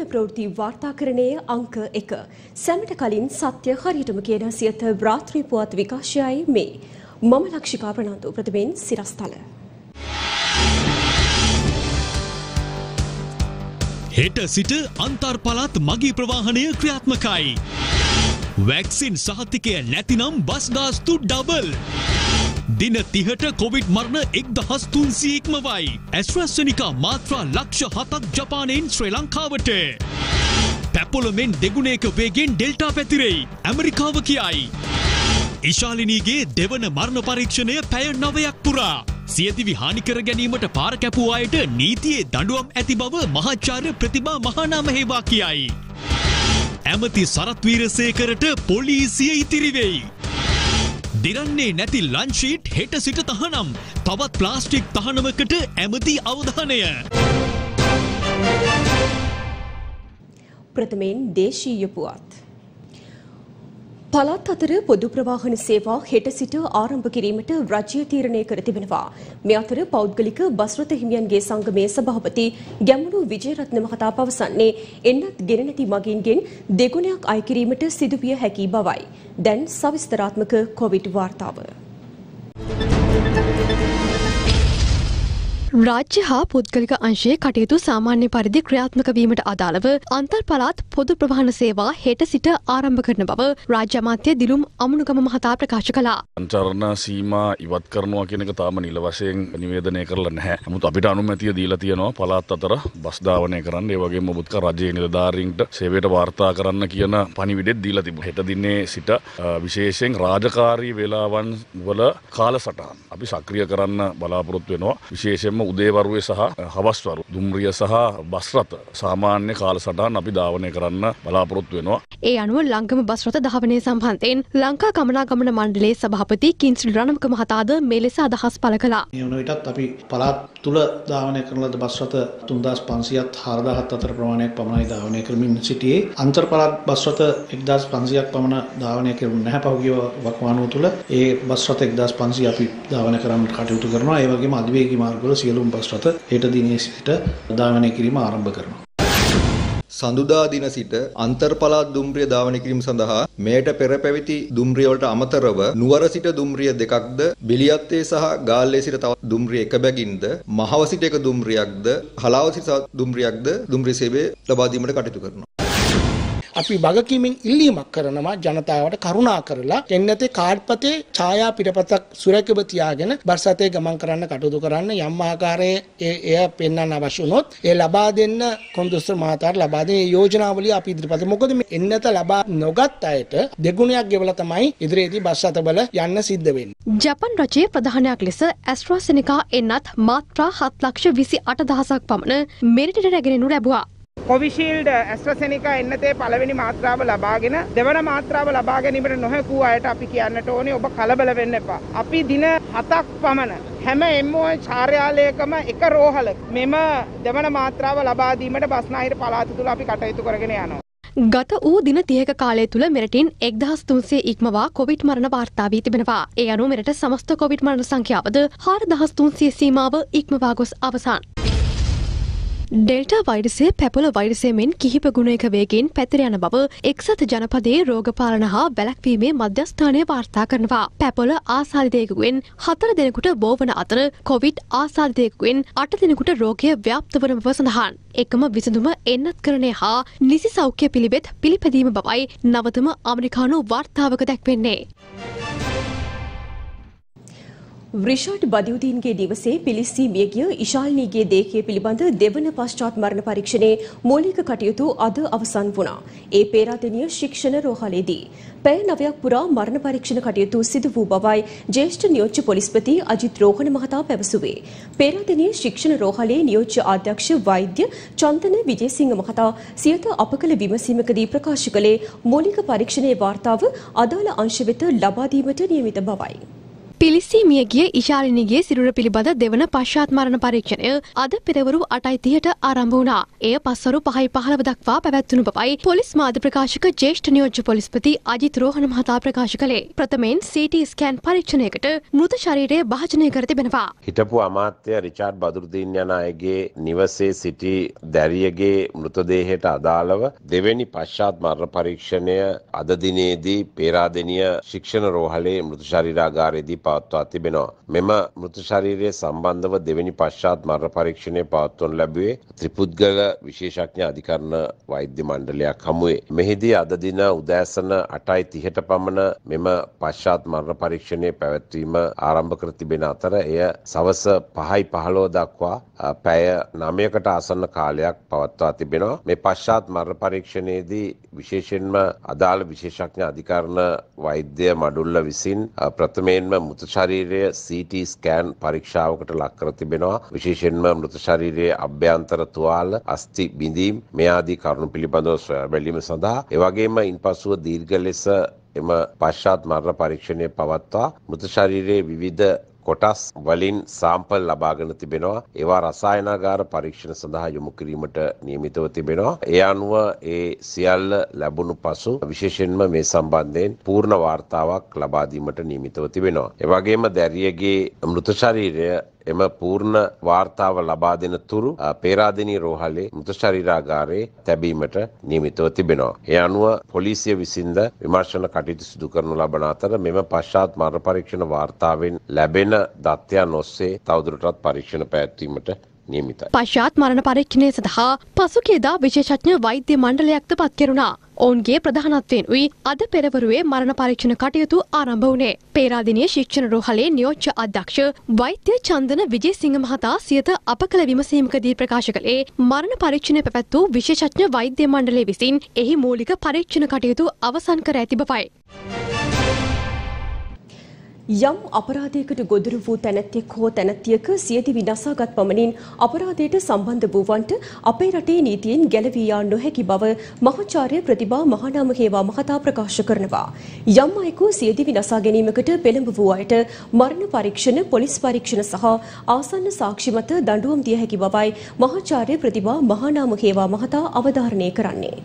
අයිබෝවන් කාලීන ප්‍රවෘත්ති වාර්තාකරණයේ අංක එක සැමට කලින් සත්‍ය හරියටම කියන සියත රාත්‍රී පුවත් විකාශයයි මේ මම ලක්ෂිකා ප්‍රනාන්දු ප්‍රතිබෙන් සිරස්තල. හෙට සිට අන්තර් පළාත් මගී ප්‍රවාහනය ක්‍රියාත්මකයි. වැක්සින් සහතිකය නැතිනම් බස්ගාස්තු ඩබල්. දින තිහට කොවිඩ් මරණ එක් දහස් තුන්සිය ඉක්මවයි. ඇස්වස්සනිකා මාත්‍රා ලක්ෂ හතක් ජපානයෙන් ශ්‍රී ලංකාවට. පැපොලමෙන් දෙගුණේක වේගෙන් ඩෙල්ටා පැතිරෙයි. ඇමරිකාව කියයි. ඉශාලිනීගේ දෙවන මරණ පරීක්ෂණය පැය නවයක් පුරා. සියදිවි හානිකර ගැනීමට පාර කැපූ අයට නීතියේ දඩුවම් ඇති බව මහාචාර්ය ප්‍රතිබා මහානාම හේවා කියයි. ඇමති සරත්වීරසේකරට පොලිසිය ඉතිරිවෙයි. දිරන්නේ නැති ලංශීට් හෙට සිට තහනම් තවත් ප්ලාස්ටික් තහනමකට ඇමති අවධානය. ප්‍රථමයෙන් දේශීය පුවත්. පළාත් අතර පොදු ප්‍රවාහන සේවා හෙට සිට ආරම්භ කිරීමට රජය තීරණය කර තිබෙනවා. මේ අතර පෞද්ගලික බස් රථ හිමියන්ගේ සංගමේ සභාපති ගැමුණු විජේරත්න මහතා පවසන්නේ එන්නත් ගෙන නැති මගින්ගෙන් දෙගුණයක් අය කිරීමට සිදුවිය හැකි බවයි. දැන් සවිස්තරාත්මක කොවිඩ් වාර්තාව. රාජ්‍ය හා පුද්ගලික අංශයේ කටයුතු සාමාන්‍ය පරිදි ක්‍රියාත්මක වීමට අදාළව අන්තර් පළාත් පොදු ප්‍රවාහන සේවා හෙට සිට ආරම්භ කරන බව රාජ්‍ය අමාත්‍ය දිලුම් අමුණුගම මහතා ප්‍රකාශ කළා. සංචරණ සීමා ඉවත් කරනවා කියන එක තාම නිල වශයෙන් නිවේදනය කරලා නැහැ. නමුත් අපිට අනුමැතිය දීලා තියෙනවා පළාත් අතර බස් ධාවනය කරන්න. ඒ වගේම ඔබත් රජයේ නිලධාරීන්ට සේවයට වාර්තා කරන්න කියන පණිවිඩෙත් දීලා තිබුණා. හෙට දිනේ සිට විශේෂයෙන් රාජකාරී වේලාවන් වල කාලසටහන් අපි සක්‍රිය කරන්න බලාපොරොත්තු වෙනවා. විශේෂයෙන්ම උදේවරුවේ සහ හවස්වරු දුම්රිය සහ බස්රත සාමාන්‍ය කාලසටහන් අපි ධාවනය කරන්න බලාපොරොත්තු වෙනවා. ඒ අනුව ලංගම බස් රථ ධාවනය සම්බන්ධයෙන් ලංකා ගමනාගමන මණ්ඩලයේ සභාපති කින්සිල් රණවක මහතාද මේ ලෙස අදහස් පළ කළා. මේ වන විටත් අපි පළාත් තුල ධාවනය කරන ලද බස් රථ 3500ත් 4000ත් අතර ප්‍රමාණයක් පමණයි ධාවනය කරමින් සිටියේ. අන්තර් පළාත් බස් රථ 1500ක් පමණ ධාවනය කෙරුණේ නැහැ පහුගිය වකවානුව තුල. ඒ බස් රථ 1500 අපි ධාවනය කරන්න කටයුතු කරනවා. ඒ වගේම අධිවේගී මාර්ගවල සියලුම බස් රථ හෙට දිනේ සිට ධාවනය කිරීම ආරම්භ කරනවා. සඳුදා දින සිට අන්තර් පළාත් දුම්රිය ධාවනය කිරීම සඳහා මෙයට පෙර පැවති දුම්රිය වලට අමතරව නුවර සිට දුම්රිය දෙකක්ද බිලියත්තේ සහ ගාල්ලේ සිට තවත් දුම්රිය එක බැගින්ද මහව සිට එක දුම්රියක්ද හලාව සිට දුම්රියක්ද දුම්රිය සේවය ලබා දීමට කටයුතු කරනවා අපි වගකීමෙන් ඉල්ලීමක් කරනවා ජනතාවට කරුණා කරලා එන්නතේ කාඩ්පතේ ඡායා පිටපතක් සුරැකීව තියාගෙන බස් රථයේ ගමන් කරන්න කටයුතු කරන්න යම් ආකාරයේ එය පෙන්වන්න අවශ්‍ය වුණොත් ඒ ලබා දෙන්න කොන්දොස්තර මහතාට ලබා දෙන යෝජනාවලිය අපි ඉදිරිපත් මොකද මේ එන්නත ලබා නොගත් අයට දෙගුණයක් ගෙවලා තමයි ඉදිරියේදී බස් රථවල යන්න සිද්ධ වෙන්නේ. ජපන් රජයේ ප්‍රධානයක් ලෙස ඇස්ට්‍රාසෙනිකා එන්නත් මාත්‍රා 7 ලක්ෂ 28 දහසක් පමණ මෙරටට රැගෙනු ලැබුවා. කොවිශීල්ඩ ඇස්ට්‍රසෙනිකා uh, එන්නතේ පළවෙනි මාත්‍රාව ලබාගෙන දෙවන මාත්‍රාව ලබා ගැනීමට නොහැකූ අයට අපි කියන්නට ඕනේ ඔබ කලබල වෙන්න එපා. අපි දින හතක් පමණ හැම එම්මෝ චාර්යාලයකම එක රෝහල මෙම දෙවන මාත්‍රාව ලබා දීමට බස්නාහිර පළාත තුල අපි කටයුතු කරගෙන යනවා. ගත වූ දින තියක කාලය තුළ මෙරටින් එක්දහස් තුන්සේ ඉක්මවා කොවිට් මරණ වාර්තාාවී තිබෙනවා. ඒ අනු මෙරට සමස්ත කොවිට් මරණ සංඛ්‍යාවද හාර දහස් තුන්සිය සීමාව ඉක්මවා ගොස් අවසන්. ඩෙල්ටා වෛරසය පැපොල වෛරසයමෙන් කිහිප ගුණයක වේගෙන් පැතිර යන බව එක්සත් ජනපදයේ රෝගපාලන හා වැලක්වීමේ මධ්‍යස්ථානය වාර්තා කරනවා. පැපොල ආසාධිතයකුවෙන් හතර දෙනෙකුට බෝවන අතර කොවිඩ් ආසාධිතයකුවෙන් අට දෙනෙකුට රෝගය ව්‍යාප්ත වන බව සඳහන්. එකම විසඳුම එන්නත් කරණය හා නිසි සෞඛ්‍ය පිළිබෙත් පිළිපැදීම බවයි නවතම අමරිකානු වාර්තාවක දැක්වෙන්නේ. රිෂාඩ් බදියුදීන්ගේ දිවසේ පිලිස්සී මියගිය ඉශාල්නීගේ දේහය පිළිබඳ දෙවන පශ්චාත් මරණ පරීක්ෂණයේ මූලික කටයුතු අද අවසන් වුණා. ඒ පේරාදෙනිය ශික්ෂණ රෝහලේදී. පැය නවයක් පුරා මරණ පරීක්ෂණ කටයුතු සිදු වූ බවයි ජ්‍යෙෂ්ඨ නියෝජ්‍ය පොලිස්පති අජිත් රෝහණ මහතා පැවසුවේ. පේරාදෙනිය ශික්ෂණ රෝහලේ නියෝජ්‍ය අධ්‍යක්ෂ වෛද්‍ය චන්දන විජේසිංහ මහතා සියත අප කළ විමසීමකදී ප්‍රකාශ කළේ මූලික පරීක්ෂණයේ වාර්තාව අදාළ අංශ වෙත ලබා දීමට නියමිත බවයි. පිලිස්සී මියගිය ඉශාලිනිගේ සිරුර පිළිබඳ දෙවන පශ්චාත් මරණ පරීක්ෂණය අද පෙරවරු අටයි තිහට ආරම්භ වුණා. එය පස්වරු පහයි පහළව දක්වා පැවැත්වුණු බවයි පොලිස් මාධ්‍ය ප්‍රකාශක ජේෂ්ඨ නියෝජ්‍ය පොලිස්පති අජිත් රෝහණ මහතා ප්‍රකාශ කළේ. ප්‍රථමයෙන් CT ස්කෑන් පරීක්ෂණයකට මෘත ශරීරය භාජනය කර තිබෙනවා. හිටපු අමාත්‍ය රිචාඩ් බදුරුදීන් යන අයගේ නිවසේ සිටි දැරියගේ මෘතදේහයට අදාළව දෙවැනි පශ්චාත් මරණ පරීක්ෂණය අද දිනේදී පේරාදෙනිය ශික්ෂණ රෝහලේ මෘත ශරීරාගාරයේදී පවත්වා තිබෙනවා. මෙම මෘත ශරීරය සම්බන්ධව දෙවැනි පශ්චාත් මරණ පරීක්ෂණය පවත්වනු ලැබුවේ ත්‍රිපුද්ගල විශේෂඥ අධිකරණ වෛද්‍ය මණ්ඩලයක් හමුවේ. මෙහිදී අද දින උදෑසන 8:30ට පමණ මෙම පශ්චාත් මරණ පරීක්ෂණය පැවැත්වීම ආරම්භ කර තිබෙන අතර එය සවස 5:15 දක්වා පැය 9කට ආසන්න කාලයක් පවත්වා තිබෙනවා. මේ පශ්චාත් මරණ පරීක්ෂණයේදී විශේෂයෙන්ම අදාළ විශේෂඥ අධිකරණ වෛද්‍ය මඩුල්ල විසින් ප්‍රථමයෙන්ම මෘත ශරීරය CT ස්කෑන් පරීක්ෂාවකට ලක් කර තිබෙනවා. විශේෂයෙන්ම මෘත ශරීරයේ අභ්‍යන්තර තුවාල, අස්ථි බිඳීම් මේ ආදී කරුණු පිළිබඳව සොයා බැලීම සඳහා එවැගේම ඉන්පසුව දීර්ඝ ලෙස එම පශ්චාත් මරණ පරීක්ෂණය පවත්වා මෘත ශරීරයේ විවිධ කොටස් වලින් සාම්පල් ලබාගෙන තිබෙනවා. ඒවා රසායනාගාර පරීක්ෂණ සඳහා යොමු කිරීමට නියමිතව තිබෙනවා. ඒ අනුව ඒ සියල්ල ලැබුණු පසු විශේෂයෙන්ම මේ සම්බන්ධයෙන් පූර්ණ වාර්තාවක් ලබා දීමට නියමිතව තිබෙනවා. ඒ වගේම දැරියගේ මෘත ශරීරය එම පූර්ණ වාර්තාව ලබා දෙන තුරු පේරාදෙනී රෝහලේ මෘත ශරීරාගාරයේ තැබීමට නියමිතව තිබෙනවා. ඒ අනුව පොලිසිය විසින්ද විමර්ශන කටයුතු සිදු කරනු ලබන අතර මෙම පශ්චාත් මරණ පරීක්ෂණ වාර්තාවෙන් ලැබෙන දත්යන් ඔස්සේ තවදුරටත් පරීක්ෂණ පැවැත්වීමට නියමිතයි. පශ්චාත් මරණ පරීක්ෂණය සඳහා පසුගියදා විශේෂඥ වෛද්‍ය මණ්ඩලයක්ද පත් කෙරුණා. ඔවුන්ගේ ප්‍රධානත්වයෙන් වී අද පෙරවරුවේ මරණ පරීක්ෂණ කටයුතු ආරම්භ වුණේ. පේරාදිනිය ශික්ෂණ රෝහලේ නියෝජ්‍ය අධ්‍යක්ෂ වෛද්‍ය චන්දන විජේසිංහ මහතා සියත අප කළ විමසීමකදී ප්‍රකාශ කළේ මරණ පරීක්ෂණය පැවැත් වූ විශේෂඥ වෛද්‍ය මණ්ඩලය විසින් එහි මූලික පරීක්ෂණ කටයුතු අවසන් කර ඇති බවයි. යම් අපරාධයකට ගොදුරු වූ තැනැත්තෙක් හෝ තැනැත්තියක සියදිවි නසාගත් පමණින් අපරාධයට සම්බන්ධ වූවන්ට අපේ රටේ නීතියෙන් ගැලවී යා නොහැකි බව මහාචාර්ය ප්‍රතිභා මහානාම හේවා මහතා ප්‍රකාශ කරනවා. යම් අයෙකු සියදිවි නසා ගැනීමකට පෙළඹ වූ අයට මරණ පරීක්ෂණ, පොලිස් පරීක්ෂණ සහ ආසන්න සාක්ෂි මත දඬුවම් දිය හැකි බවයි මහාචාර්ය ප්‍රතිභා මහානාම හේවා මහතා අවධාරණය කරන්නේ.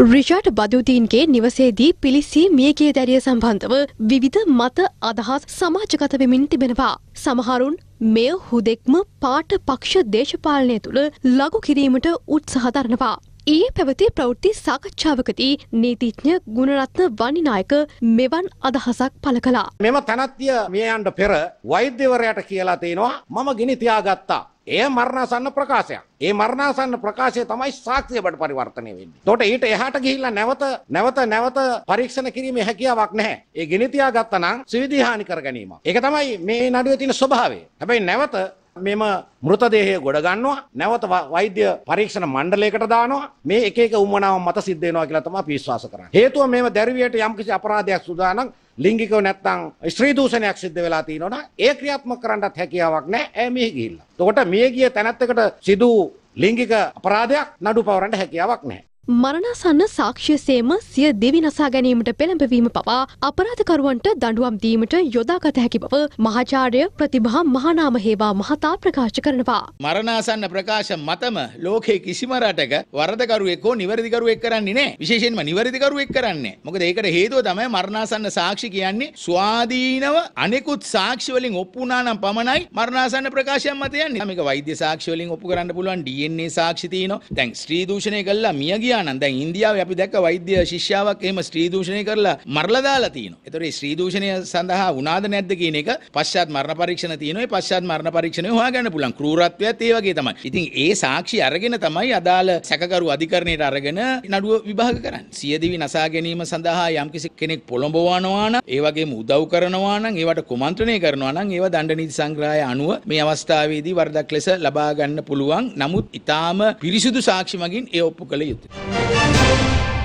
රිෂාඩ් බදුදීන්ගේ නිවසේදී පිලිස්සී මියගිය දැරිය සම්බන්ධව විවිධ මත අදහස් සමාජගත වෙමින් තිබෙනවා. සමහරුන් මෙය හුදෙක්ම පාට පක්ෂ දේශපාලනය තුළ ලඝු කිරීමට උත්සාහ දරනවා. ඊයේ පැවති ප්‍රවෘත්ති සාකච්ඡාවකදී නීතිඥ ගුණරත්න වනිනායක මෙවන් අදහසක් පළ කළා. මෙම තනත්තිය මියයන්ට පෙර වෛද්‍යවරයට කියලා තියෙනවා මම ගිනි තියාගත්තා. එය මරණාසන්න ප්‍රකාශයක්. ඒ මරණාසන්න ප්‍රකාශය තමයි සාක්ෂියකට පරිවර්තනය වෙන්නේ. එතකොට ඊට එහාට ගිහිල්ලා නැවත නැවත නැවත පරීක්ෂණ කිරීමේ හැකියාවක් නැහැ. ඒ ගිනි තියාගත්තා නම් සිවිදි හානි කර ගැනීම. ඒක තමයි මේ නඩුවේ තියෙන ස්වභාවය. හැබැයි නැවත මෙම මෘතදේහය ගොඩ ගන්නවා නැවත වෛද්‍ය පරීක්ෂණ මණ්ඩලයකට දානවා මේ එක එක උමනාව මත සිද්ධ වෙනවා කියලා තමයි අපි විශ්වාස කරන්නේ. හේතුව මේව දැරිවියට යම්කිසි අපරාධයක් සුදානම් ලිංගිකව නැත්තම් ස්ත්‍රී දූෂණයක් සිද්ධ වෙලා තියෙනවා ඒ ක්‍රියාත්මක කරන්නත් හැකියාවක් නැහැ ඈ මෙහි ගිහිල්ලා. එතකොට මිය ගිය තැනැත්තකට සිදු ලිංගික අපරාධයක් නඩු පවරන්න හැකියාවක් නැහැ. මරණාසන්න සාක්ෂ්‍ය සේම සිය දෙවි නසා ගැනීමට පෙළඹවීම පවා අපරාධකරුවන්ට දඬුවම් දීමට යොදාගත හැකි බව මහාචාර්ය ප්‍රතිභා මහානාම හේවා මහතා ප්‍රකාශ කරනවා. මරණාසන්න ප්‍රකාශ මතම ලෝකයේ කිසිම රටක වරදකරුවෙක් හෝ නිවැරදිකරුවෙක් කරන්නේ නැහැ. විශේෂයෙන්ම නිවැරදිකරුවෙක් කරන්නේ. මොකද ඒකට හේතුව තමයි මරණාසන්න සාක්ෂි කියන්නේ ස්වාධීනව අනෙකුත් සාක්ෂි වලින් ඔප්පු වුණා නම් පමණයි මරණාසන්න ප්‍රකාශයක් මත යන්නේ. මේක වෛද්‍ය සාක්ෂි වලින් ඔප්පු කරන්න පුළුවන් DNA සාක්ෂි තියෙනවා. දැන් ස්ත්‍රී දූෂණය කළා මිය ගියා නම් දැන් ඉන්දියාවේ අපි දැක්ක වෛද්‍ය ශිෂ්‍යාවක් එහෙම ස්ත්‍රී දූෂණය කරලා මරලා දාලා තියෙනවා. ඒතකොට මේ ස්ත්‍රී දූෂණය සඳහා වුණාද නැද්ද කියන එක පශ්චාත් මරණ පරීක්ෂණ තියෙනවා. ඒ පශ්චාත් මරණ පරීක්ෂණය හොයාගන්න පුළුවන්. ක්‍රූරත්වයත් ඒ වගේ තමයි. ඉතින් ඒ සාක්ෂි අරගෙන තමයි අදාළ සැකකරු අධිකරණයට අරගෙන නඩුව විභාග කරන්නේ. සියදිවි නසා ගැනීම සඳහා යම්කිසි කෙනෙක් පොළඹවනවා නම් ඒ වගේම උදව් කරනවා නම් ඒවට කුමන්ත්‍රණය කරනවා නම් ඒවා දණ්ඩ නීති සංග්‍රහය අනුව මේ අවස්ථාවේදී වරදක් ලෙස ලබා ගන්න පුළුවන්. නමුත් ඊටාම පිරිසිදු සාක්ෂි මගින් ඒ ඔප්පු කළ යුතුයි.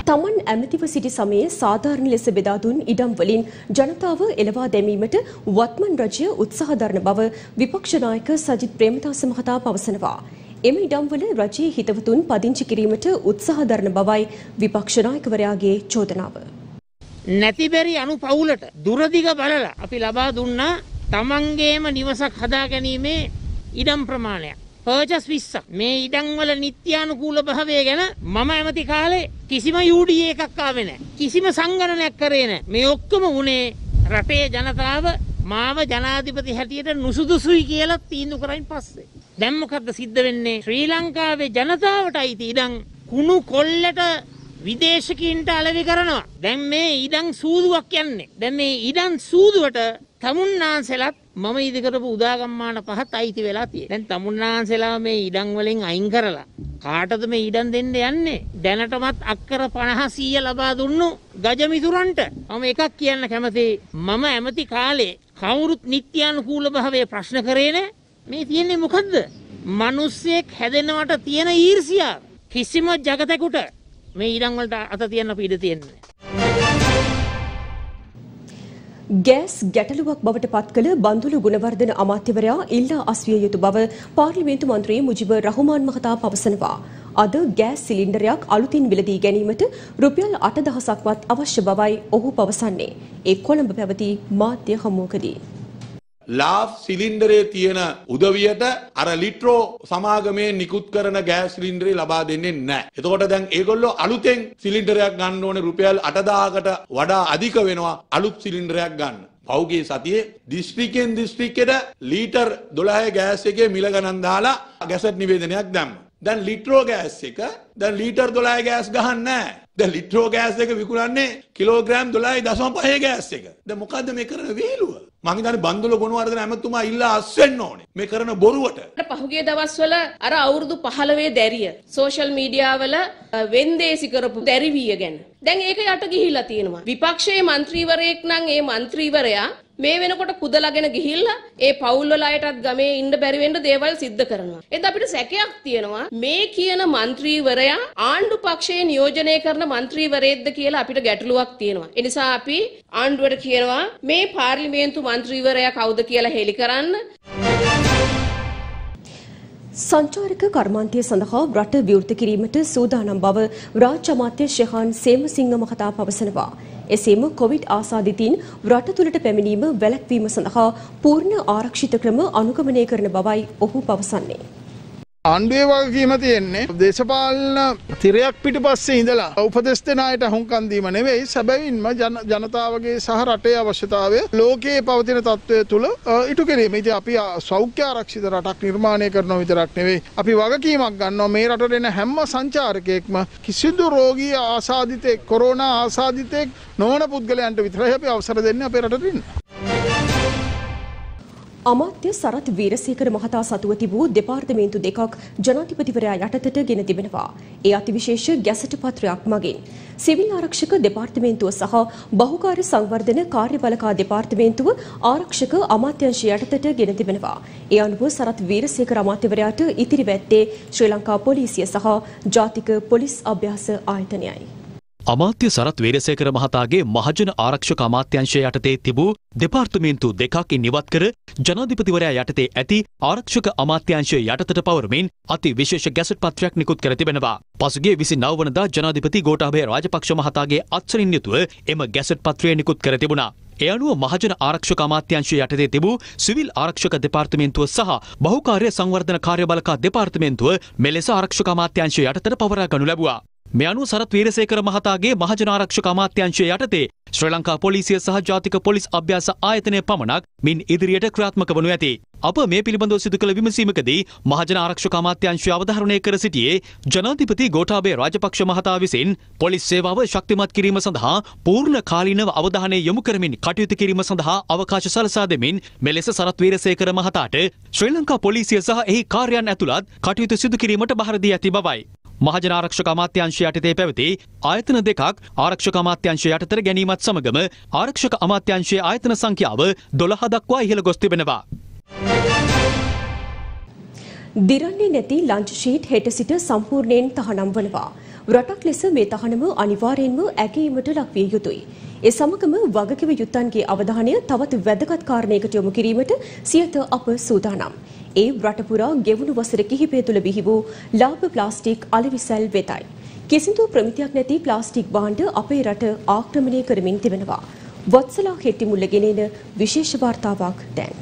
තමන් ඇමතිව සිටි සමයේ සාධාරණ ලෙස බෙදා දුන් ඉඩම් වලින් ජනතාව එළවා දැමීමට වත්මන් රජය උත්සාහ දරන බව විපක්ෂ නායක සජිත් ප්‍රේමදාස මහතා පවසනවා. එම ඉඩම්වල රජයේ හිතවතුන් පදිංචි කිරීමට උත්සාහ දරන බවයි විපක්ෂ නායකවරයාගේ චෝදනාව. නැතිබැරි අනු පවුලට දුරදිග බලලා අපි ලබා දුන්නා තමන්ගේම නිවසක් හදා ගැනීමේ ඉඩම් ප්‍රමාණයක්. පර්චස් විස්සක් මේ ඉඩංවල නිත්‍යානුකූල භාවය ගැන මම ඇමති කාලේ කිසිම යුඩිය එකක් ආවේ නැහැ. කිසිම සංගණනයක් කරේ නැහැ. මේ ඔක්කොම වුණේ රටේ ජනතාව මාව ජනාධිපති හැටියට නුසුදුසුයි කියලා තීන්දුව කරයින් පස්සේ. දැන් මොකද්ද සිද්ධ වෙන්නේ? ශ්‍රී ලංකාවේ ජනතාවට අයිති ඉඩම් කුණු කොල්ලට විදේශකින්ට අලෙවි කරනවා. දැන් මේ ඉඩම් සූදුවක් යන්නේ. දැන් මේ ඉඩම් සූදුවට තමුන්නාන්සෙලත් මම ඉදිකරපු උදාගම්මාන පහත් අයිති වෙලා තියෙන්නේ. දැන් තමුන්නාන්සෙලා මේ ඉඩම් වලින් අයින් කරලා කාටද මේ ඉඩම් දෙන්න යන්නේ? දැනටමත් අක්කර 50 100 ලබා දුන්නු ගජමිතුරන්ට. මම එකක් කියන්න කැමතියි. මම ඇමති කාලේ කවුරුත් නිත්‍යානුකූල භාවයේ ප්‍රශ්න කරේ නෑ. මේ තියෙන්නේ මොකද්ද? මිනිස්සෙක් හැදෙනවට තියෙන ඊර්ෂියාව. කිසිම జగතෙකුට මේ ඉඩම් වලට අත තියන්න අපිට ඉඩ තියෙන්නේ ගෑස් ගැටලුවක් බවට පත් කළ බන්දුල ගුණවර්ධන අමාත්‍යවරයා ඉල්ලා අස්විය යුතු බව පාර්ලිමේන්තු මන්ත්‍රී මුජිබ රහමාන් මහතා පවසනවා. අද ගෑස් සිලින්ඩරයක් අලුතින් විලදී ගැනීමට රුපියල් 8000ක්වත් අවශ්‍ය බවයි ඔහු පවසන්නේ. ඒ කොළඹ පැවති මාධ්‍ය හමුවකදී. ලාෆ් සිලින්ඩරේ තියෙන උදවියට අර ලිට්‍රෝ සමාගමේ නිකුත් කරන ගෑස් සිලින්ඩරේ ලබා දෙන්නේ නැහැ. එතකොට දැන් ඒගොල්ලෝ අලුතෙන් සිලින්ඩරයක් ගන්න ඕනේ රුපියල් 8000කට වඩා අධික වෙනවා අලුත් සිලින්ඩරයක් ගන්න. පෞගේ සතියේ දිස්ත්‍රික්කෙන් දිස්ත්‍රික්කෙට ලීටර් 12 ගෑස් එකේ මිල ගණන් දාලා ගැසට් නිවේදනයක් දැම්මා. දැන් ලිට්‍රෝ ගෑස් එක දැන් ලීටර් 12 ගෑස් ගහන්නේ නැහැ. දැන් ලිට්‍රෝ ගෑස් එක විකුණන්නේ කිලෝග්‍රෑම් 12.5 ගෑස් එක. දැන් මොකද්ද මේ කරන වේලුව? මං හිතන්නේ බන්දුල ගුණවර්ධන ඇමතුමා ඉල්ලා අස්වෙන්න ඕනේ. මේ කරන බොරුවට. පහුගිය දවස්වල අර අවුරුදු 15 දැරිය සෝෂල් මීඩියා වල වෙන්දේසි කරපු දැරිවිය ගැන. දැන් ඒක යට ගිහිලා තියෙනවා. විපක්ෂයේ മന്ത്രിවරයෙක් නම් ඒ മന്ത്രിවරයා මේ වෙනකොට කුදලාගෙන ගිහිල්ලා ඒ පවුල් වල අයටත් ගමේ ඉන්න බැරි වෙන්න දේවල් සිද්ධ කරනවා. එද අපිට සැකයක් තියෙනවා මේ කියන മന്ത്രിවරයා ආණ්ඩු පක්ෂයේ නියෝජනය කරන മന്ത്രിවරයෙක්ද කියලා අපිට ගැටලුවක් තියෙනවා. ඒ නිසා අපි ආණ්ඩුවට කියනවා මේ පාර්ලිමේන්තු മന്ത്രിවරයා කවුද කියලා හෙලි කරන්න. සංචාරක කර්මාන්තය සඳහා රට විවෘත කිරීමට සූදානම් බව රාජ්‍ය අමාත්‍ය ශෙහාන් සේමසිංහ මහතා පවසනවා. එසේම කොවිඩ් ආසාදිතයින් රට තුළට පැමිණීම වැළැක්වීම සඳහා පූර්ණ ආරක්ෂිත ක්‍රම අනුගමනය කරන බවයි ඔහු පවසන්නේ. ආණ්ඩුවේ වගකීම තියෙන්නේ දේශපාලන තිරයක් පිට පස්සේ ඉඳලා උපදෙස් දෙන අයට හුම්කන් දීම නෙවෙයි සැබවින්ම ජනතාවගේ සහ රටේ අවශ්‍යතාවය ලෝකයේ පවතින තත්ත්වය තුළ ඉටු කිරීම. ඉතින් අපි සෞඛ්‍ය ආරක්ෂිත රටක් නිර්මාණය කරනවා විතරක් නෙවෙයි අපි වගකීමක් ගන්නවා මේ රටට එන හැම සංචාරකයෙක්ම කිසිදු රෝගී ආසාදිතෙක් කොරෝනා ආසාදිතෙක් නොවන පුද්ගලයන්ට විතරයි අපි අවසර දෙන්නේ අපේ රටට ඉන්න. අමාත්‍ය සරත් වීරසේකර මහතා සතුව තිබූ දෙපාර්තමේන්තු දෙකක් ජනාධිපතිවරයා යටතට ගෙන තිබෙනවා. ඒ අතිවිශේෂ ගැසට පත්‍රයක් මගින්. සිවිල් ආරක්ෂක දෙපාර්තමේන්තුව සහ බහුකාර්ය සංවර්ධන කාර්යබලකා දෙපාර්තමේන්තුව ආරක්ෂක අමාත්‍යංශය යටතට ගෙන තිබෙනවා. ඒ අනුව සරත් වීරසේකර අමාත්‍යවරයාට ඉතිරිව ඇත්තේ ශ්‍රී ලංකා පොලිසිය සහ ජාතික පොලිස් අභ්‍යාස ආයතනයයි. අමාත්‍ය සරත් වේරසේකර මහතාගේ මහජන ආරක්ෂක අමාත්‍යංශය යටතේ තිබූ දෙපාර්තමේන්තු දෙකකින් නිවත් කර ජනාධිපතිවරයා යටතේ ඇති ආරක්ෂක අමාත්‍යංශය යටතට පවරමින් අති විශේෂ ගැසට් පත්‍රයක් නිකුත් කර තිබෙනවා. පසුගිය විසි නවවනදා ජනාධිපති ගෝටාභය රාජපක්ෂ මහතාගේ අත්සරින් යුතුව එම ගැසට් පත්‍රය නිකුත් කර තිබුණා. එය අනුව මහජන ආරක්ෂක අමාත්‍යංශය යටතේ තිබූ සිවිල් ආරක්ෂක දෙපාර්තමේන්තුව සහ බහුකාර්ය සංවර්ධන කාර්යබලකා දෙපාර්තමේන්තුව මෙලෙස ආරක්ෂක අමාත්‍යංශය යටතට පවරා ගනු ලැබුවා. මේ අනුව සරත් වීරසේකර මහතාගේ මහජන ආරක්ෂක අමාත්‍යංශය යටතේ ශ්‍රී ලංකා පොලිසිය සහ ජාතික පොලිස් අභ්‍යාස ආයතනය පමණක් මින් ඉදිරියට ක්‍රියාත්මක වනු ඇති. අප මේ පිළිබඳව සිදු කළ විමසීමකදී මහජන ආරක්ෂක අමාත්‍යංශය අවධාරණය කර සිටියේ ජනාධිපති ගෝඨාභය රාජපක්ෂ මහතා විසින් පොලිස් සේවාව ශක්තිමත් කිරීම සඳහා පූර්ණ කාලීනව අවධානය යොමු කරමින් කටයුතු කිරීම සඳහා අවකාශ සලසා දෙමින් මෙලෙස සරත් වීරසේකර මහතාට ශ්‍රී ලංකා පොලිසිය සහ එහි කාර්යයන් ඇතුළත් කටයුතු සිදු කිරීමට බහර දී ඇති බවයි. මහජන ආරක්ෂක අමාත්‍යංශය යටතේ පැවති ආයතන දෙකක් ආරක්ෂක අමාත්‍යංශය යටතට ගැනීමත් සමගම ආරක්ෂක අමාත්‍යංශයේ ආයතන සංඛ්‍යාව 12 දක්වා ඉහළ ගොස් තිබෙනවා. දිරන්නේ නැති ලංච් ෂීට් හෙට සිට සම්පූර්ණයෙන් තහනම් වනවා. රටක් ලෙස මේ තහනම අනිවාර්යෙන්ම ඇගීමට ලක්විය යුතුයි. ඒ සමගම වගකිව යුත්තන්ගේ අවධානය තවත් වැදගත් කාරණයකට යොමු කිරීමට සියත අප සූදානම්. ඒ රටපුරා ගෙවුණු වසර කිහිපය තුළ බිහි වූ ලාභ ප්ලාස්ටික් අලවිසැල් වෙතයි. කිසිදු ප්‍රමිතියක් නැති ප්ලාස්ටික් භාණ්ඩ අපේ රට ආක්‍රමණය කරමින් තිබෙනවා. වත්සලා හෙට්ටිමුල්ල ගෙනෙන විශේෂ වාර්තාවක් දැන්.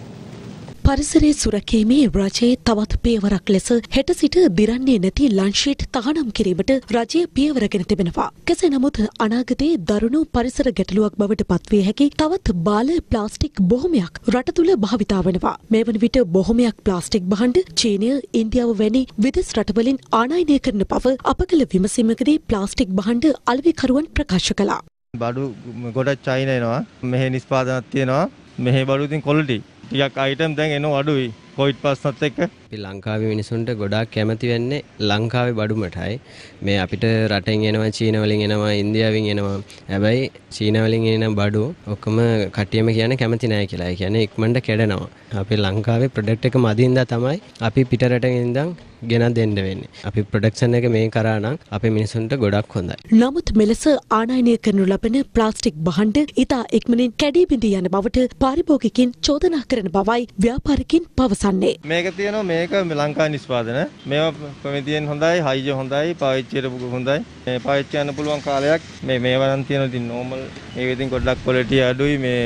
පරිසරය සුරකීමේ රජයේ තවත් පියවරක් ලෙස හෙට සිට දිරන්නේ නැති ලංශීට් තහනම් කිරීමට රජය පියවරගෙන තිබෙනවා. කෙසේ නමුත් අනාගතයේ දරුණු පරිසර ගැටලුවක් බවට පත්විය හැකි තවත් බාල ප්ලාස්ටික් බොහොමයක් රට තුළ භාවිතා වෙනවා. මේ වන විට බොහොමයක් ප්ලාස්ටික් බහණ්ඩ චීනය ඉන්දියාව වැනි විදෙස් රටවලින් ආනයනය කරන බව අප කළ විමසීමකදී ප්ලාස්ටික් බහණ්ඩ අලවිකරුවන් ප්‍රකාශ කළා. බඩු ගොඩක් චයිනයනවා මෙහෙ නිස්පාදනත් තියෙනවා මෙහෙ බඩු ඉතින් කොලිටි ටිකක් අයිටම් දැන් එනවා අඩුයි. කොවිඩ් පස්සත් එක්ක අපි ලංකාවේ මිනිසුන්ට ගොඩාක් කැමති වෙන්නේ ලංකාවේ බඩුමටයි මේ අපිට රටෙන් එනවා චීන වලින් එනවා ඉන්දියාවෙන් එනවා හැබැයි චීන වලින් එන බඩු ඔක්කොම කට්ටියම කියන්නේ කැමති නැහැ කියලා. ඒ කියන්නේ ඉක්මනට කැඩෙනවා. අපි ලංකාවේ ප්‍රොඩක්ට් එක මදින්දා තමයි අපි පිට රටෙන් ඉඳන් ගෙන දෙන්න වෙන්නේ. අපි ප්‍රොඩක්ෂන් එක මේ කරා නම් අපේ මිනිසුන්ට ගොඩක් හොඳයි. නමුත් මෙලෙස ආනයනය කරනු ලබන ප්ලාස්ටික් බහණ්ඩ ඉතා ඉක්මනින් කැඩී බිඳී යන බවට පාරිභෝගිකින් චෝදනා කරන බවයි ව්‍යාපාරිකින් පවසන්නේ. මේක තියෙනවා මේක ලංකා නිස්පාදන. මේවා ප්‍රමිතියෙන් හොඳයි, හයිජ හොඳයි, පාවිච්චියට හොඳයි. මේ පාවිච්චි කරන්න පුළුවන් කාලයක් මේ මේවා නම් තියෙනවා ඉතින් නෝමල් මේක ඉතින් ගොඩක් ක්වොලිටි අඩුයි මේ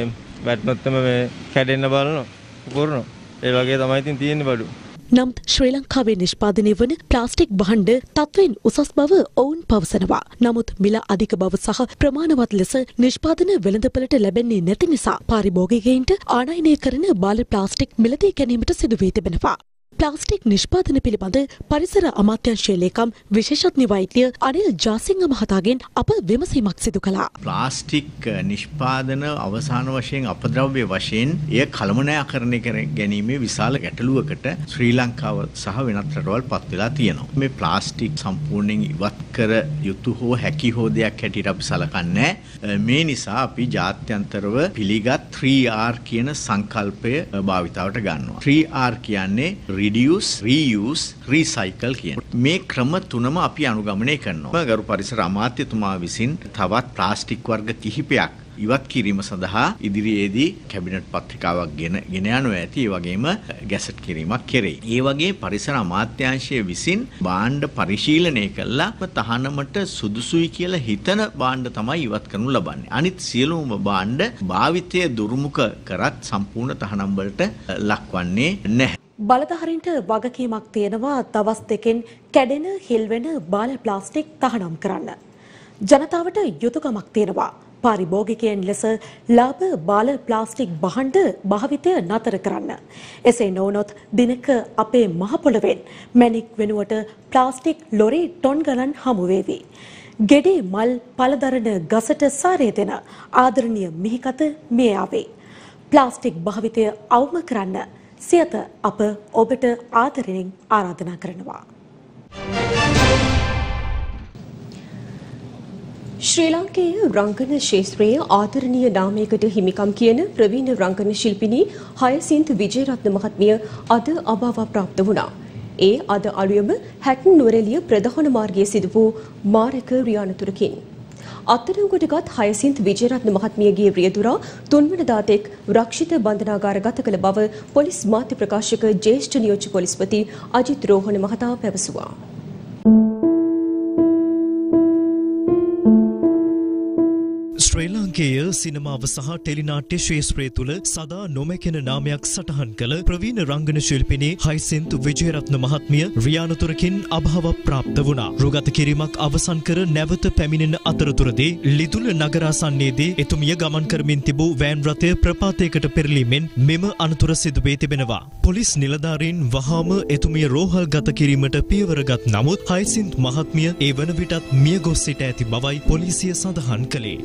වැටුනොත්ම මේ කැඩෙන්න බලනවා. පුරනවා. ඒ වගේ තමයි ඉතින් තියෙන්නේ බඩු. නමුත් ශ්‍රී ලංකාවේ නිෂ්පාදනය වන ප්ලාස්ටික් බහණ්ඩ තත්ත්වයෙන් උසස් බව ඔවුන් පවසනවා. නමුත් මිල අධික බව සහ ප්‍රමාණවත් ලෙස නිෂ්පාදන වෙළඳපළට ලැබෙන්නේ නැති නිසා පාරිභෝගිකයින්ට ආනයනය කරන බාල ප්ලාස්ටික් මිලදී ගැනීමට සිදුවී තිබෙනවා. ප්ලාස්ටික් නිෂ්පාදන පිළිබඳ පරිසර අමාත්‍යංශයේ ලේකම් විශේෂඥ වෛද්‍ය අනිල් ජාසිංහ මහතාගෙන් අප විමසීමක් සිදු කළා. ප්ලාස්ටික් නිෂ්පාදන අවසාන වශයෙන් අපද්‍රව්‍ය වශයෙන් එය කළමනාකරණය කර ගැනීමේ විශාල ගැටලුවකට ශ්‍රී ලංකාව සහ වෙනත් රටවල් පත් වෙලා තියෙනවා. මේ ප්ලාස්ටික් සම්පූර්ණයෙන් ඉවත් කර යුතු හෝ හැකි හෝ දෙයක් හැටියට අපි සලකන්නේ මේ නිසා අපි ජාත්‍යන්තරව පිළිගත් 3R කියන සංකල්පය භාවිතාවට ගන්නවා. 3R කියන්නේ reduce, reuse, recycle කියන. මේ ක්‍රම තුනම අපි අනුගමනය කරනවා. ගරු පරිසර අමාත්‍යතුමා විසින් තවත් ප්ලාස්ටික් වර්ග කිහිපයක් ඉවත් කිරීම සඳහා ඉදිරියේදී කැබිනට් පත්‍රිකාවක් ගෙන ගෙන යනු ඇති. ඒ වගේම ගැසට් කිරීමක් කෙරෙයි. ඒ වගේ පරිසර අමාත්‍යාංශය විසින් භාණ්ඩ පරිශීලනය කළා තහනමට සුදුසුයි කියලා හිතන භාණ්ඩ තමයි ඉවත් කරනු ලබන්නේ. අනිත් සියලුම භාණ්ඩ භාවිතය දුර්මුඛ කරත් සම්පූර්ණ තහනම් වලට ලක්වන්නේ නැහැ. බලධාරීන්ට වගකීමක් තියෙනවා දවස් දෙකෙන් කැඩෙන හිල්වෙන බාල ප්ලාස්ටික් තහනම් කරන්න. ජනතාවට යුතුකමක් තියෙනවා. පාරිභෝගිකයන් ලෙස ලාභ බාල ප්ලාස්ටික් බහණ්ඩ භාවිතය නතර කරන්න. එසේ නොවනොත් දිනක අපේ මහපොළවෙන් මැණික් වෙනුවට ප්ලාස්ටික් ලොරි ටොන් ගණන් හමුවේවි. ගෙඩි මල් පලදරන ගසට සාරය දෙන ආදරණීය මිහිකත මේ ආවේ. ප්ලාස්ටික් භාවිතය අවම කරන්න සියත අප ඔබට ආදරෙනින් ආරාධනා කරනවා. ශ්‍රී ලාංකේය රංගන ශේත්‍රයේ ආදරණීය නාමයකට හිමිකම් කියන ප්‍රවීණ රංගන ශිල්පිනී හයසින්ත විජේරත්න මහත්මිය අද අභාව ප්‍රාප්ත වුණා. ඒ අද අලුයම හැටන් නුවරඑළිය ප්‍රධාන මාර්ගයේ සිදු වූ මාරක රියානතුරකින්. අත්අඩංගුවටගත් හයසින්ත් විජේරත්න මහත්මියගේ රියදුරා තුන්වන දාතෙක් රක්ෂිත බන්ධනාගාර ගත කළ බව පොලිස් මාධ්‍ය ප්‍රකාශක ජ්‍යෙෂ්ඨ නියෝජ්‍ය පොලිස්පති අජිත් රෝහණ මහතා පැවසුවා. ශ්‍රී ලාංකේය සිනමාව සහ ටෙලිනාට්‍ය ශේෂත්‍රය තුළ සදා නොමැකෙන නාමයක් සටහන් කළ ප්‍රවීණ රංගන ශිල්පිනී හයිසින්තු විජයරත්න මහත්මිය රියානතුරකින් අභාව ප්‍රාප්ත වුණා. රුගත කිරීමක් අවසන් කර නැවත පැමිණෙන අතරතුරදී ලිතුල නගරාසන්නයේදී එතුමිය ගමන් කරමින් තිබූ වෑන් රථය ප්‍රපාතයකට පෙරලීමෙන් මෙම අනතුර සිදුවේ තිබෙනවා. පොලිස් නිලධාරීන් වහාම එතුමිය රෝහල් ගත කිරීමට පියවරගත් නමුත් හයිසින්ත් මහත්මිය ඒ වන විටත් මිය ගොස් සිට ඇති බවයි පොලිසිය සඳහන් කළේ.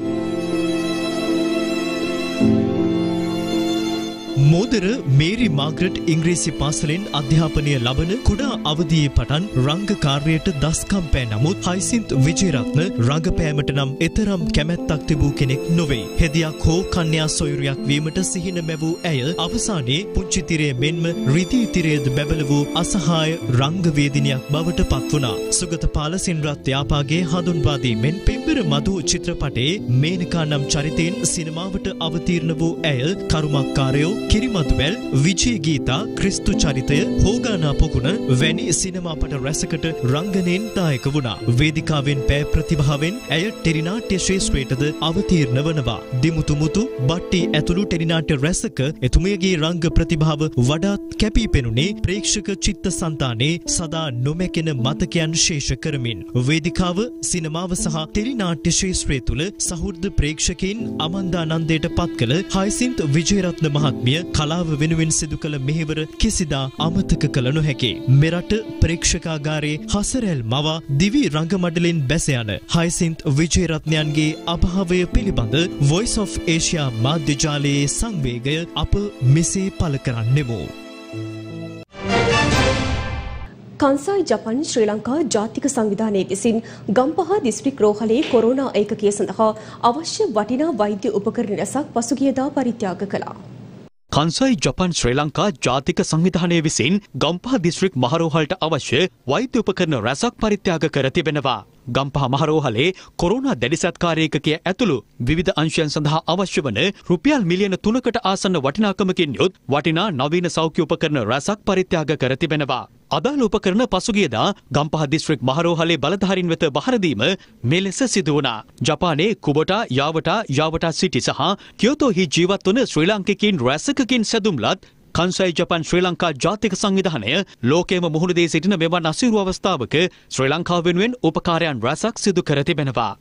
මෝදර මේරි මාග්‍රට් ඉංග්‍රීසි පාසලෙන් අධ්‍යාපනය ලබන කුඩා අවදියේ පටන් රංග කාර්යයට දස්කම් පෑ නමුත් හයිසින්ත් විජේරත්න රංගපෑමට නම් එතරම් කැමැත්තක් තිබූ කෙනෙක් නොවේ. හෙදියක් හෝ කන්‍යා සොයුරියක් වීමට සිහින මැවූ ඇය අවසානයේ පුංචි තිරය මෙන්ම රිදී තිරයද බැබල වූ අසහාය රංගවේදිනියක් බවට පත් වුණා. සුගත පාලසින්රත් යාපාගේ හඳුන්වා දීමෙන් පෙම්බ සුන්දර මధు චිත්‍රපටයේ මේනකා නම් චරිතයෙන් සිනමාවට අවතීර්ණ වූ ඇය කරුමක්කාරයෝ කිරිමදුවැල් විජය ගීතා ක්‍රිස්තු චරිතය හෝගානා පොකුණ වැනි සිනමාපට රැසකට රංගනයෙන් දායක වුණා. වේදිකාවෙන් පෑ ප්‍රතිභාවෙන් ඇය ටෙරිනාට්‍ය ශ්‍රේෂ්ත්‍රයටද අවතීර්ණ වනවා. දිමුතුමුතු බට්ටි ඇතුළු ටෙරිනාට්‍ය රැසක එතුමියගේ රංග ප්‍රතිභාව වඩාත් කැපී පෙනුනේ ප්‍රේක්ෂක චිත්ත සන්තානයේ සදා නොමැකෙන මතකයන් ශේෂ කරමින්. වේදිකාව සිනමාව සහ ටෙලිනාට්‍ය ශේෂත්‍රය තුළ සහෘද ප්‍රේක්ෂකයින් අමන්දානන්දයට පත් කළ හයිසින්ත් විජයරත්න මහත්මිය කලාව වෙනුවෙන් සිදු කළ මෙහෙවර කිසිදා අමතක කළ නොහැකි. මෙරට ප්‍රේක්ෂකාගාරයේ හසරැල් මවා දිවි රංගමඩලෙන් බැස යන හයිසින්ත් විජයරත්නයන්ගේ අභාවය පිළිබඳ Voice of Asia මාධ්‍යජාලයේ සංවේගය අප මෙසේ පළ කරන්නෙමු. කන්සායි ජපන් ශ්‍රී ලංකා ජාතික සංවිධානයේ විසින් ගම්පහ දිස්ත්‍රික් රෝහලේ කොරෝනා ඒකකය සඳහා අවශ්‍ය වටිනා වෛද්‍ය උපකරණ රැසක් පසුගියදා පරිත්‍යාග කළා. කන්සයි ජපන් ශ්‍රී ලංකා ජාතික සංවිධානය විසින් ගම්පහ දිස්ත්‍රික් මහරෝහලට අවශ්‍ය වෛද්‍ය උපකරණ රැසක් පරිත්‍යාග කර තිබෙනවා. ගම්පහ මහරෝහලේ කොරුණා දැඩිසත්කාරයකය ඇතුළු විධ අංශයන් සඳහා අවශ්‍ය වන රුපියල් මිලියන තුනකට ආසන්න වටිනාකමකින් යුත් වටිනා නවීන සෞඛ්‍ය උපකරණ රැසක් පරිත්‍යාග කර තිබෙනවා. අදාළ උපකරණ පසුගියදා ගම්පහ දිස්ත්‍රික් මහරෝහලේ බලධාරින් වෙත බහරදීම මේ ලෙස සිදු වුණා. ජපානයේ කුබටා යාවටා යාවටා සිටි සහ කියෝතෝහි ජීවත් වන ශ්‍රී ලාංකිකින් රැසකකින් සැදුම්ලත් කන්සයි ජපන් ශ්‍රී ලංකා ජාතික සංවිධානය ලෝකේම මුහුණදේ සිටින මෙවන් අසිරු අවස්ථාවක ශ්‍රී ලංකාව වෙනුවෙන් උපකාරයන් රැසක් සිදු කර තිබෙනවා.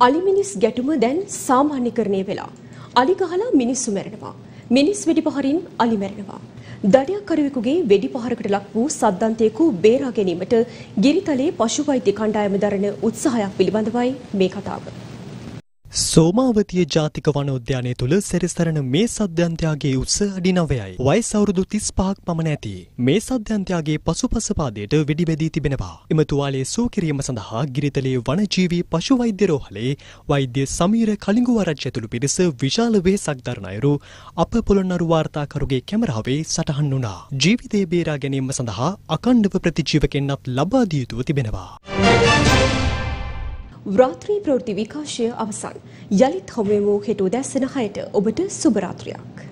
අලිමිනිස් ගැටුම දැන් සාමාන්‍යකරණය වෙලා. අලි ගහලා මිනිස්සු මැරෙනවා. මිනිස් වෙඩි පහරින් අලි මැරෙනවා. දඩයක්කරුවෙකුගේ වෙඩි පහරකට ලක් වූ සද්දන්තයෙකු බේරා ගැනීමට ගිරිතලේ පශු වෛද්‍ය කණ්ඩායම දරන උත්සාහයක් පිළිබඳවයි මේ කතාව. සෝමාවතිය ජාතික වනෝද්‍යානය තුළ සැරිසරන මේ සද්‍යන්තයාගේ උත්ස අඩි නවයයි. වයස් අවුරුදු තිස් පහක් පමණ ඇති. මේ සද්‍යන්තයාගේ පසුපස පාදයට වෙඩිබැදී තිබෙනවා. එම තුවාලේ සූ කිරීම සඳහා ගිරිතලේ වනජීවී පශු වෛද්‍ය රෝහලේ වෛද්‍ය සමීර කලිඟු ආරච්චි ඇතුළු පිරිස විශාල වෙහෙසක් දරන අයුරු අප පොළොන්නරු වාර්තාකරුගේ කැමරාවේ සටහන් වුණා. ජීවිතය බේරා ගැනීම සඳහා අකණ්ඩව ප්‍රතිජීවකෙන්නත් ලබා දිය යුතුව තිබෙනවා. රාත්‍රී ප්‍රවෘත්ති විකාශය අවසන්. යළිත් හමුවෙමු හෙට උදැස්සන හයට ඔබට සුබරාත්‍රියක්.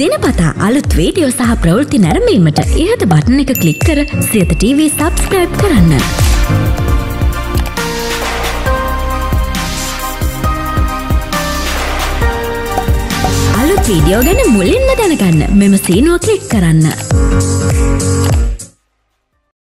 දිනපතා අලුත් වීඩියෝ සහ ප්‍රවෘත්ති නැරඹීමට ඉහත බටන එක ක්ලික් කර සියත TV සබස්ක්‍රයිබ් කරන්න. අලුත් වීඩියෝ ගැන මුලින්ම දැනගන්න මෙම සීනුව ක්ලික් කරන්න.